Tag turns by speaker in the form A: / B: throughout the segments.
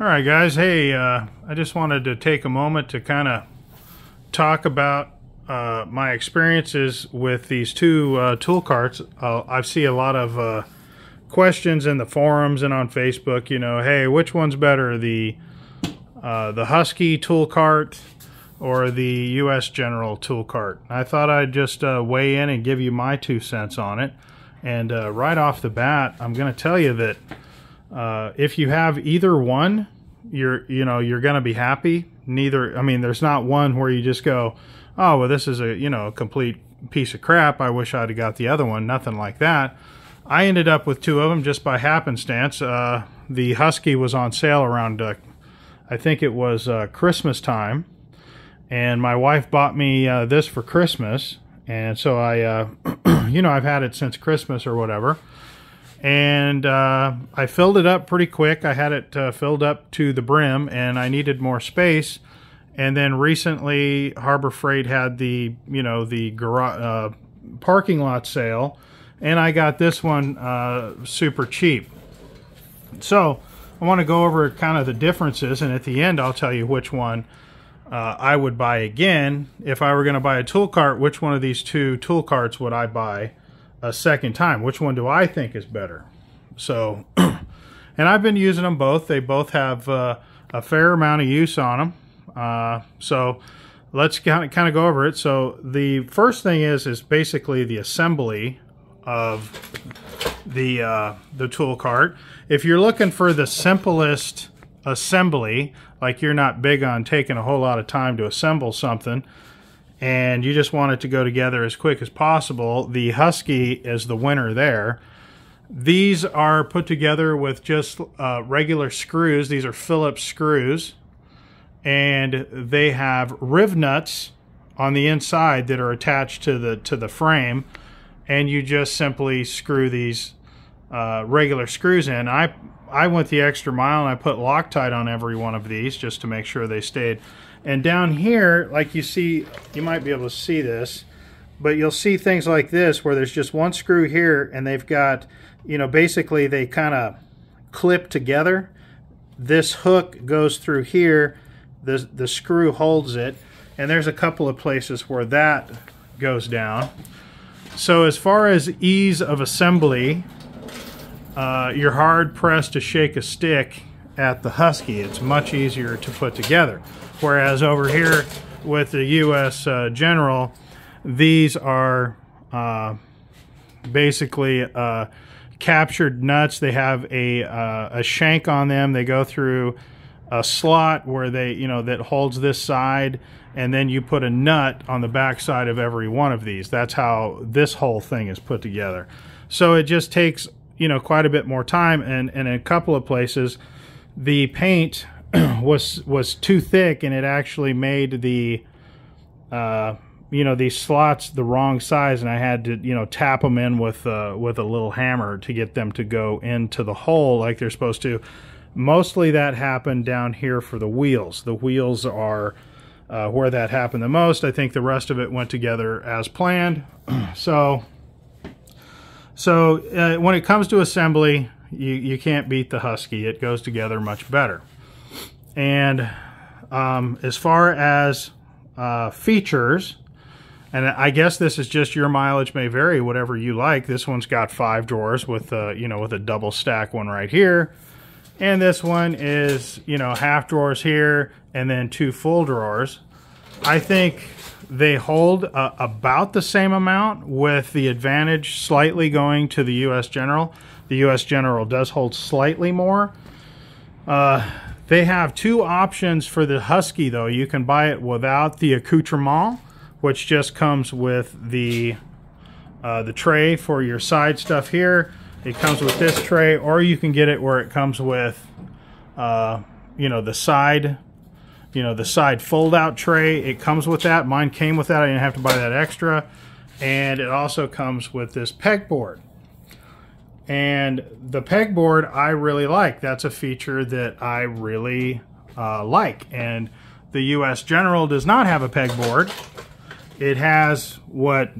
A: All right, guys. Hey, uh, I just wanted to take a moment to kind of talk about uh, my experiences with these two uh, tool carts. Uh, I see a lot of uh, questions in the forums and on Facebook. You know, hey, which one's better, the uh, the Husky tool cart or the U.S. General tool cart? I thought I'd just weigh in and give you my two cents on it. And right off the bat, I'm going to tell you that uh, if you have either one, you're you know you're gonna be happy. Neither, I mean, there's not one where you just go, oh well, this is a you know a complete piece of crap. I wish I'd have got the other one. Nothing like that. I ended up with two of them just by happenstance. Uh, the Husky was on sale around, uh, I think it was uh, Christmas time, and my wife bought me uh, this for Christmas, and so I, uh, you know, I've had it since Christmas or whatever and uh, I filled it up pretty quick. I had it uh, filled up to the brim, and I needed more space. And then recently, Harbor Freight had the you know the garage uh, parking lot sale, and I got this one uh, super cheap. So I want to go over kind of the differences, and at the end, I'll tell you which one. Uh, I would buy again if I were going to buy a tool cart. Which one of these two tool carts would I buy? A second time. Which one do I think is better? So, and I've been using them both. They both have uh, a fair amount of use on them. Uh, so let's kind of, kind of go over it. So the first thing is is basically the assembly of the uh, the tool cart. If you're looking for the simplest assembly, like you're not big on taking a whole lot of time to assemble something, and you just want it to go together as quick as possible, the Husky is the winner there. These are put together with just uh, regular screws. These are Phillips screws. And they have riv nuts on the inside that are attached to the to the frame. And you just simply screw these uh, regular screws in. I I went the extra mile and I put Loctite on every one of these just to make sure they stayed and down here, like you see, you might be able to see this, but you'll see things like this where there's just one screw here and they've got, you know, basically they kind of clip together. This hook goes through here, the, the screw holds it, and there's a couple of places where that goes down. So as far as ease of assembly, uh, you're hard pressed to shake a stick at the Husky. It's much easier to put together. Whereas over here with the U.S. Uh, General, these are uh, basically uh, captured nuts. They have a, uh, a shank on them. They go through a slot where they, you know, that holds this side, and then you put a nut on the back side of every one of these. That's how this whole thing is put together. So it just takes, you know, quite a bit more time, and, and in a couple of places, the paint was was too thick and it actually made the uh, you know these slots the wrong size and I had to you know tap them in with uh, with a little hammer to get them to go into the hole like they're supposed to. Mostly that happened down here for the wheels. The wheels are uh, where that happened the most. I think the rest of it went together as planned. so so uh, when it comes to assembly, you, you can't beat the Husky. It goes together much better. And um, as far as uh, features, and I guess this is just your mileage may vary, whatever you like. This one's got five drawers with a, you know, with a double stack one right here. And this one is, you know, half drawers here and then two full drawers. I think they hold uh, about the same amount with the advantage slightly going to the U.S. General. The U.S. General does hold slightly more. Uh, they have two options for the Husky though. You can buy it without the accoutrement, which just comes with the uh, the tray for your side stuff here. It comes with this tray, or you can get it where it comes with, uh, you know, the side, you know, the side fold-out tray. It comes with that. Mine came with that. I didn't have to buy that extra, and it also comes with this pegboard. And the pegboard I really like. That's a feature that I really uh, like. And the US General does not have a pegboard. It has what,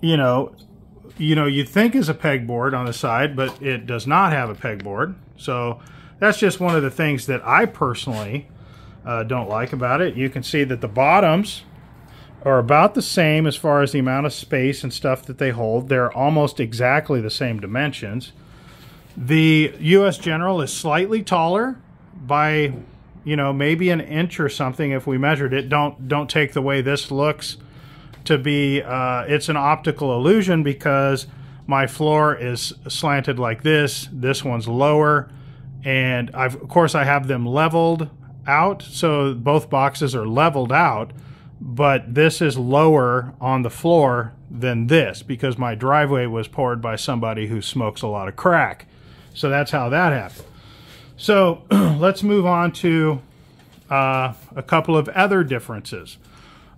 A: you know, you know, you think is a pegboard on the side, but it does not have a pegboard. So that's just one of the things that I personally uh, don't like about it. You can see that the bottoms are about the same as far as the amount of space and stuff that they hold. They're almost exactly the same dimensions. The US General is slightly taller by, you know, maybe an inch or something if we measured it. Don't don't take the way this looks to be uh, it's an optical illusion because my floor is slanted like this. This one's lower and I've of course I have them leveled out so both boxes are leveled out but this is lower on the floor than this because my driveway was poured by somebody who smokes a lot of crack. So that's how that happened. So let's move on to uh, a couple of other differences.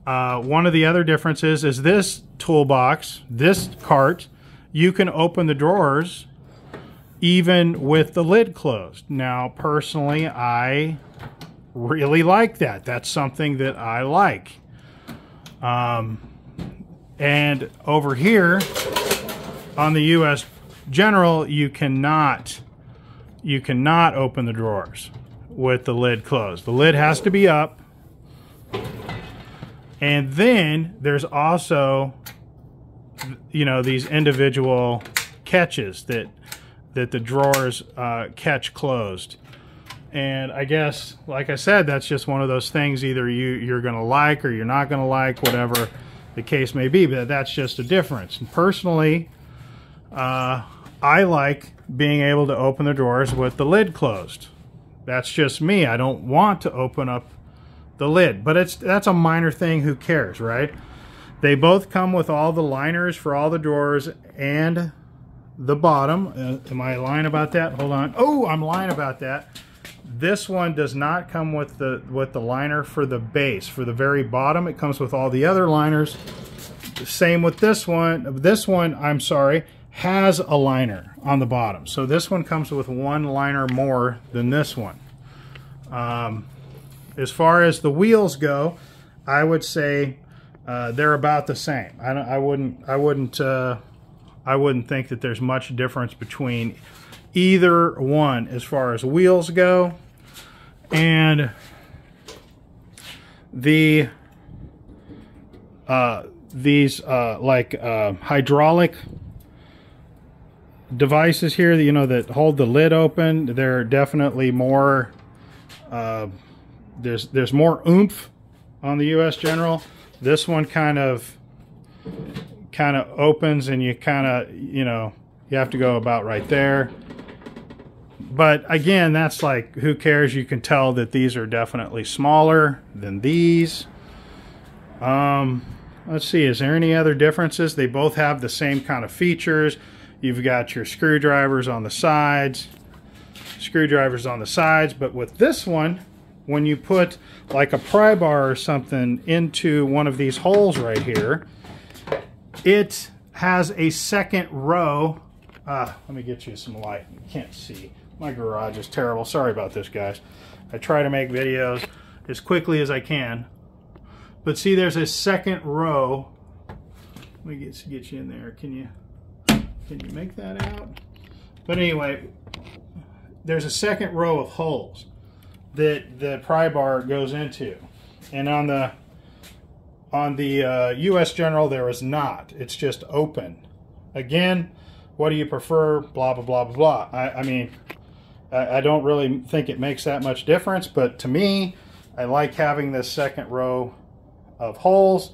A: Uh, one of the other differences is this toolbox, this cart, you can open the drawers even with the lid closed. Now, personally, I really like that. That's something that I like. Um, and over here on the US General, you cannot you cannot open the drawers with the lid closed. The lid has to be up. And then there's also you know these individual catches that that the drawers uh, catch closed and I guess, like I said, that's just one of those things either you, you're going to like or you're not going to like, whatever the case may be. But that's just a difference. And personally, uh, I like being able to open the drawers with the lid closed. That's just me. I don't want to open up the lid. But it's that's a minor thing. Who cares, right? They both come with all the liners for all the drawers and the bottom. Uh, am I lying about that? Hold on. Oh, I'm lying about that. This one does not come with the with the liner for the base. For the very bottom, it comes with all the other liners. Same with this one. This one, I'm sorry, has a liner on the bottom. So this one comes with one liner more than this one. Um, as far as the wheels go, I would say uh, they're about the same. I, I wouldn't I wouldn't uh, I wouldn't think that there's much difference between either one as far as wheels go. And the uh, these uh, like uh, hydraulic devices here, that you know, that hold the lid open, they're definitely more. Uh, there's there's more oomph on the U.S. General. This one kind of kind of opens, and you kind of you know you have to go about right there but again, that's like, who cares? You can tell that these are definitely smaller than these. Um, let's see, is there any other differences? They both have the same kind of features. You've got your screwdrivers on the sides, screwdrivers on the sides, but with this one, when you put like a pry bar or something into one of these holes right here, it has a second row. Ah, let me get you some light. You can't see. My garage is terrible. Sorry about this, guys. I try to make videos as quickly as I can. But see, there's a second row. Let me get, get you in there. Can you, can you make that out? But anyway, there's a second row of holes that the pry bar goes into. And on the on the uh, US General, there is not. It's just open. Again, what do you prefer? Blah, blah, blah, blah, blah. I, I mean, I, I don't really think it makes that much difference, but to me, I like having this second row of holes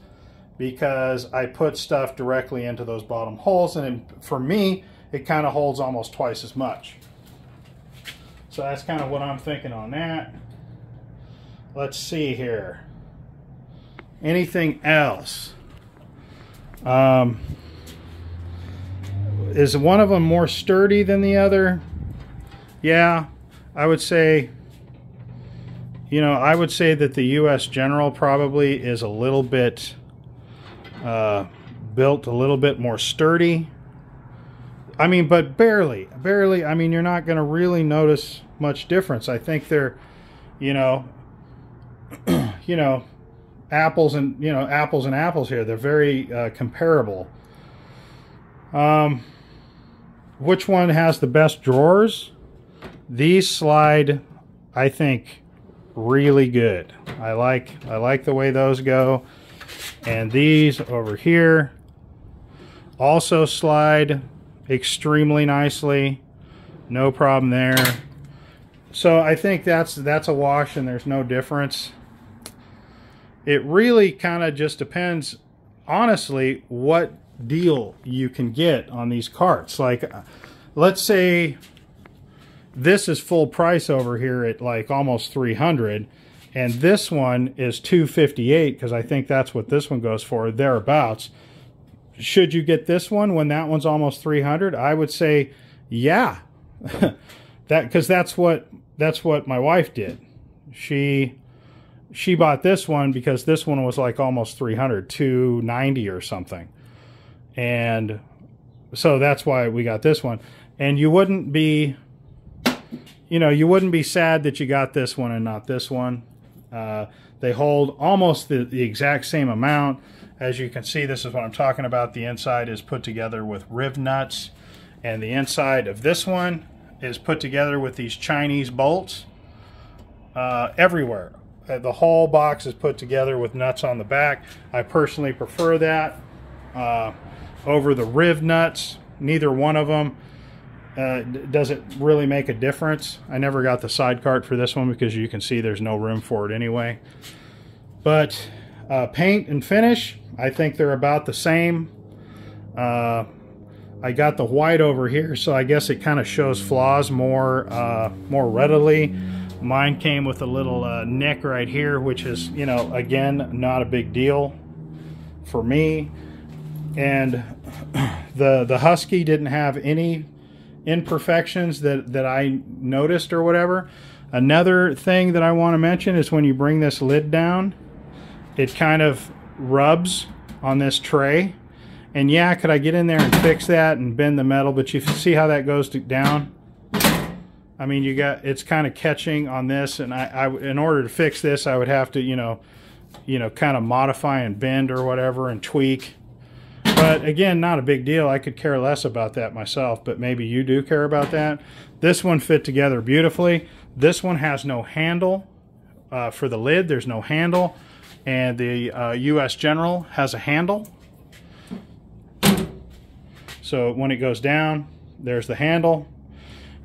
A: because I put stuff directly into those bottom holes and for me it kind of holds almost twice as much. So that's kind of what I'm thinking on that. Let's see here. Anything else? Um, is one of them more sturdy than the other yeah, I would say, you know, I would say that the U.S. General probably is a little bit uh, built a little bit more sturdy. I mean, but barely, barely. I mean, you're not going to really notice much difference. I think they're, you know, you know, apples and you know apples and apples here. They're very uh, comparable. Um, which one has the best drawers? These slide, I think, really good. I like I like the way those go. And these over here also slide extremely nicely. No problem there. So I think that's that's a wash and there's no difference. It really kind of just depends honestly what deal you can get on these carts. Like let's say this is full price over here at like almost 300 and this one is 258 because I think that's what this one goes for thereabouts. Should you get this one when that one's almost 300 I would say yeah. That because that's what that's what my wife did. She she bought this one because this one was like almost 300 290 or something. And so that's why we got this one. And you wouldn't be you know, you wouldn't be sad that you got this one and not this one. Uh, they hold almost the, the exact same amount. As you can see, this is what I'm talking about. The inside is put together with riv nuts, and the inside of this one is put together with these Chinese bolts uh, everywhere. Uh, the whole box is put together with nuts on the back. I personally prefer that uh, over the riv nuts. Neither one of them uh, does it really make a difference? I never got the side cart for this one because you can see there's no room for it anyway. But uh, paint and finish, I think they're about the same. Uh, I got the white over here, so I guess it kind of shows flaws more, uh, more readily. Mine came with a little uh, nick right here, which is, you know, again, not a big deal for me. And the the Husky didn't have any imperfections that, that I noticed or whatever. Another thing that I want to mention is when you bring this lid down, it kind of rubs on this tray. And yeah, could I get in there and fix that and bend the metal? But you see how that goes to, down? I mean, you got it's kind of catching on this, and I, I, in order to fix this, I would have to, you know, you know, kind of modify and bend or whatever and tweak. But again, not a big deal. I could care less about that myself, but maybe you do care about that. This one fit together beautifully. This one has no handle uh, for the lid. There's no handle. And the uh, US General has a handle. So when it goes down, there's the handle.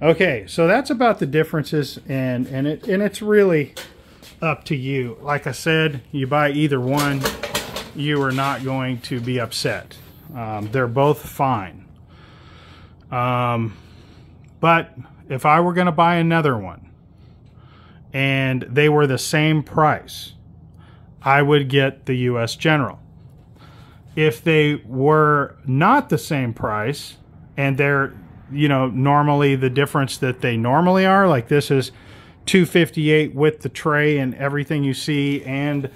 A: Okay, so that's about the differences, and and it and it's really up to you. Like I said, you buy either one, you are not going to be upset. Um, they're both fine. Um, but if I were going to buy another one and they were the same price, I would get the US General. If they were not the same price and they're, you know, normally the difference that they normally are, like this is 258 with the tray and everything you see and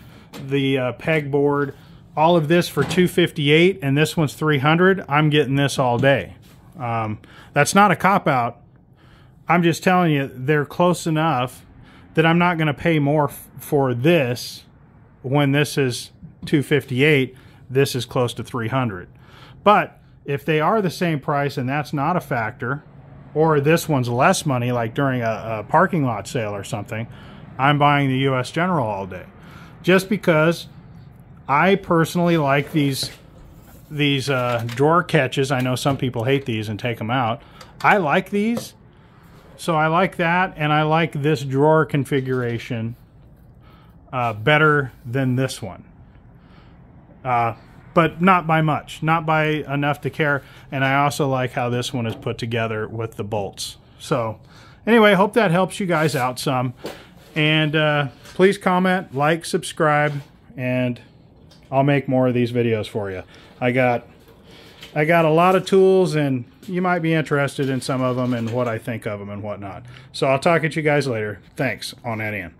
A: the uh, pegboard all of this for 258 and this one's 300 i'm getting this all day. Um, that's not a cop out. I'm just telling you they're close enough that i'm not going to pay more for this when this is 258 this is close to 300 but if they are the same price and that's not a factor or this one's less money like during a, a parking lot sale or something i'm buying the us general all day. Just because I personally like these these uh, drawer catches. I know some people hate these and take them out. I like these. So I like that, and I like this drawer configuration uh, better than this one. Uh, but not by much, not by enough to care. And I also like how this one is put together with the bolts. So anyway, hope that helps you guys out some. And uh, please comment, like, subscribe, and I'll make more of these videos for you. I got I got a lot of tools and you might be interested in some of them and what I think of them and whatnot. So I'll talk at you guys later. Thanks on that end.